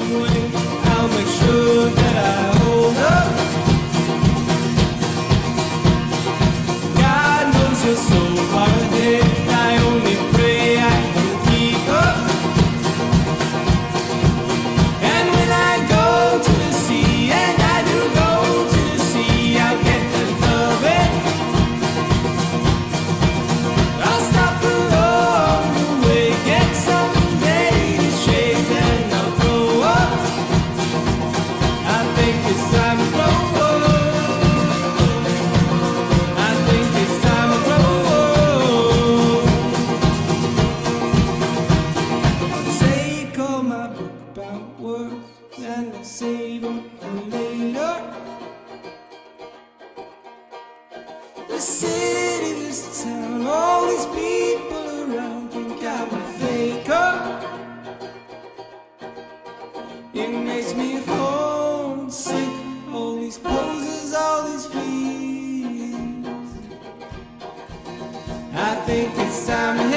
I'll make sure that I hold up. God knows and I'll save 'em for later. The city, this town, all these people around think I'm a faker. It makes me homesick. All these poses, all these feelings. I think it's time